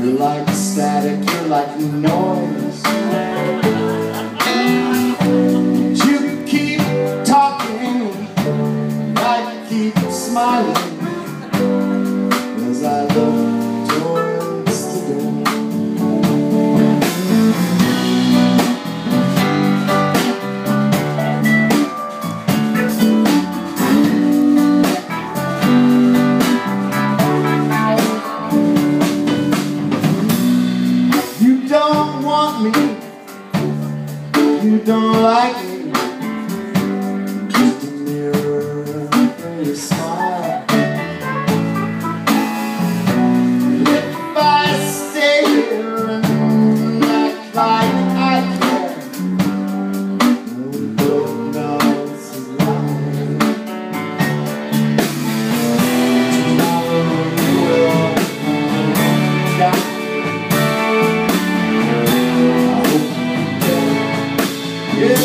You're like static, you're like noise. Smiling as I look towards the door. You don't want me, you don't like me.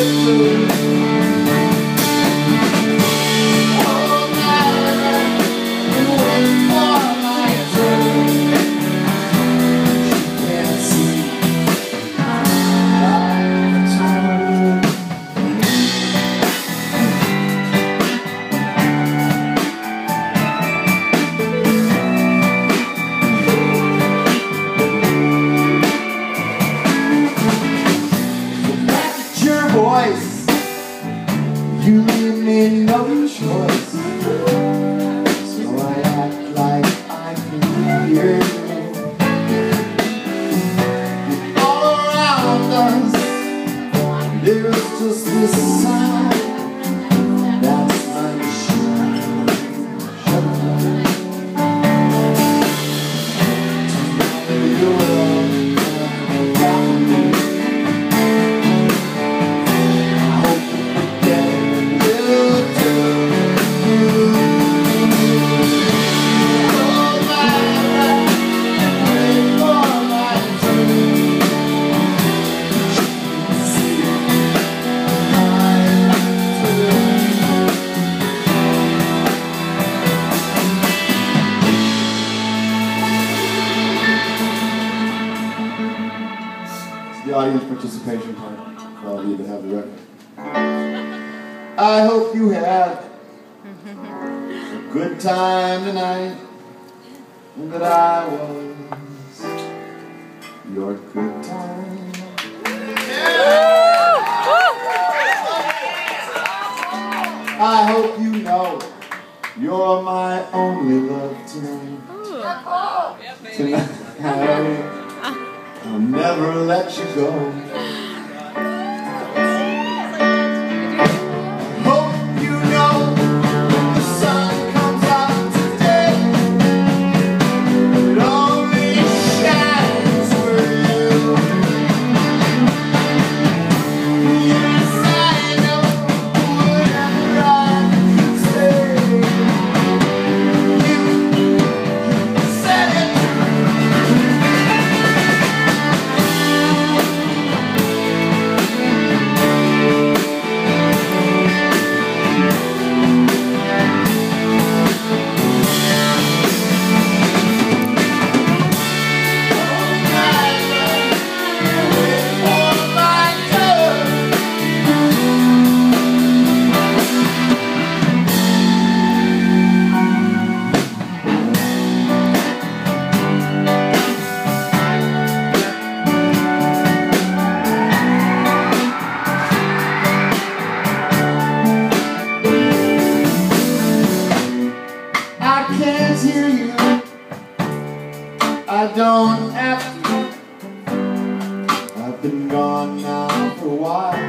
Your us, how I act like I can be you fall around us there's just this sound. Part of have the record. I hope you had a good time tonight, and that I was your good time. I hope you know you're my only love tonight. Tonight, I'll never let you go. I don't have to. I've been gone now for a while.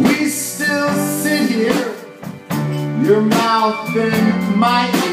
We still sit here, your mouth in my